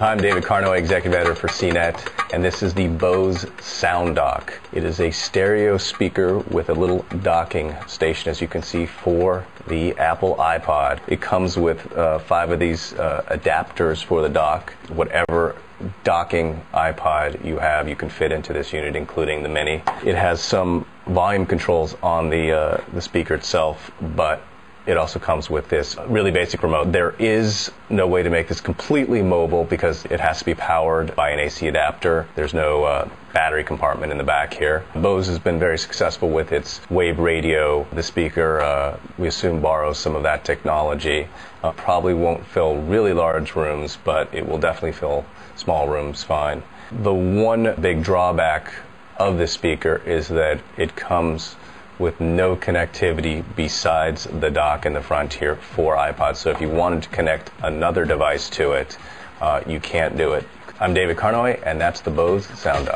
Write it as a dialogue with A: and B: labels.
A: I'm David Carnoy, Executive Editor for CNET, and this is the Bose SoundDock. It is a stereo speaker with a little docking station, as you can see, for the Apple iPod. It comes with uh, five of these uh, adapters for the dock. Whatever docking iPod you have, you can fit into this unit, including the Mini. It has some volume controls on the uh, the speaker itself, but it also comes with this really basic remote. There is no way to make this completely mobile because it has to be powered by an AC adapter. There's no uh, battery compartment in the back here. Bose has been very successful with its wave radio. The speaker, uh, we assume, borrows some of that technology. Uh, probably won't fill really large rooms, but it will definitely fill small rooms fine. The one big drawback of this speaker is that it comes with no connectivity besides the dock in the Frontier for iPods. So if you wanted to connect another device to it, uh, you can't do it. I'm David Carnoy, and that's the Bose Sound.